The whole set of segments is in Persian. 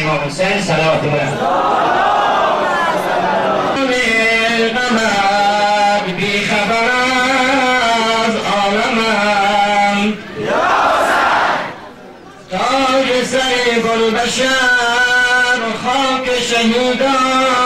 امام حسین صلوات برم بی خبر از عالمم تاج سر گل بشر خاک شهیدان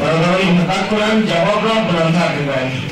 برادران انتخاب کنند جواب را بلندتر ببرید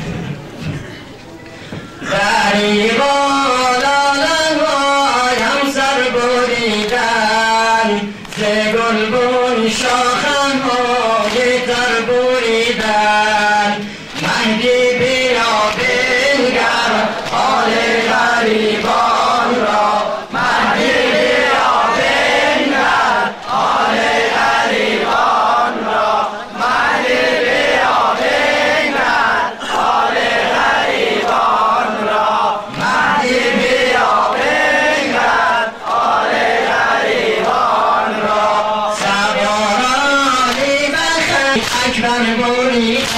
I'm not Thank you,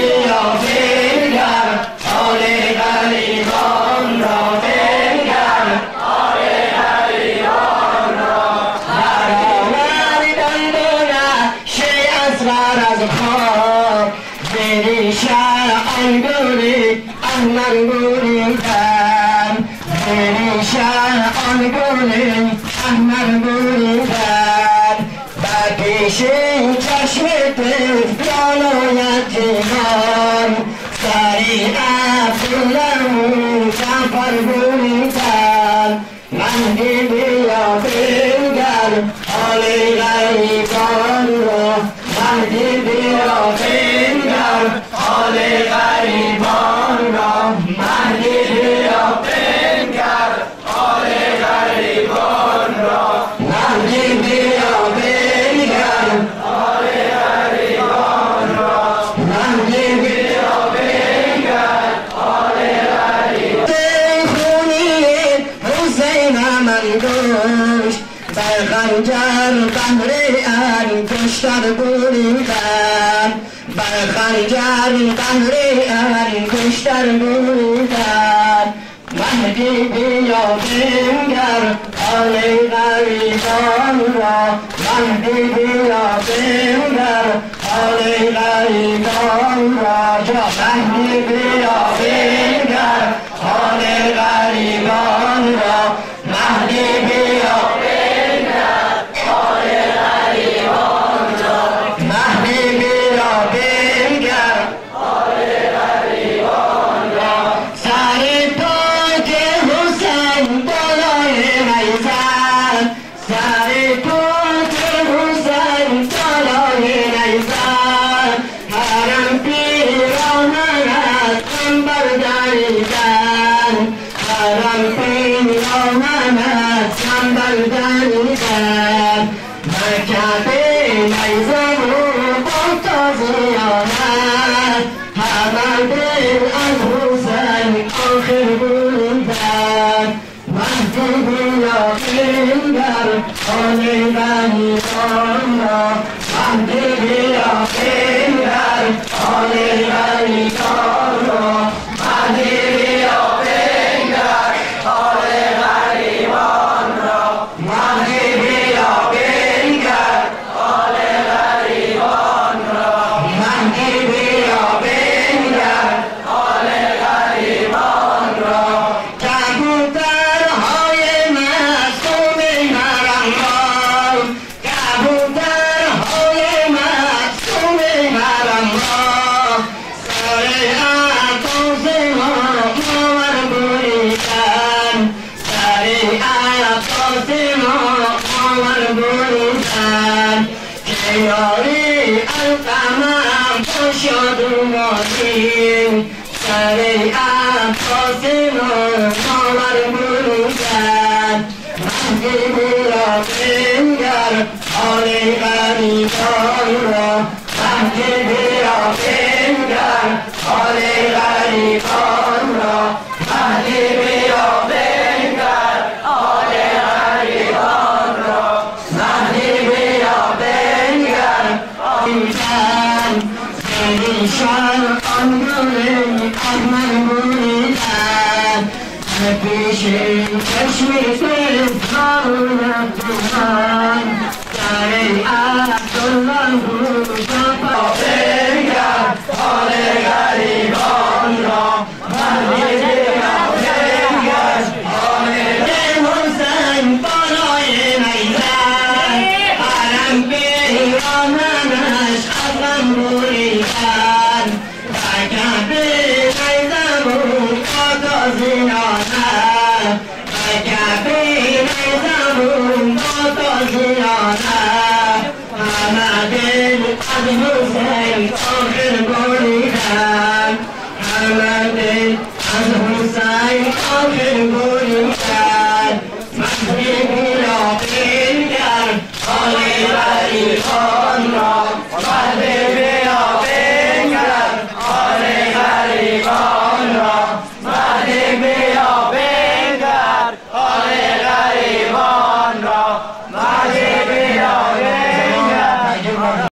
شاعن گلی گوری گلی دم آن گوری گلی گوری گلی دم بکشین چشم تفلانویت جیان ساری عبدالله مو دروش بر خنجر بهره انگشتر بریدن بر خنجر بهره انگشتر بریدن مهدی بیا بنگر حال غریبان را. مهدی بیا بنگر حال غریبان را. جا مهدی بیا بنگر حال غریبان را. Thank you. یاری القمم تو شاد اومدیم سر عباس نامم change, and she says, الحسين صوت البوليكان حمد الحسين صوت البوليكان مسجد لعبين كان طالب الحسين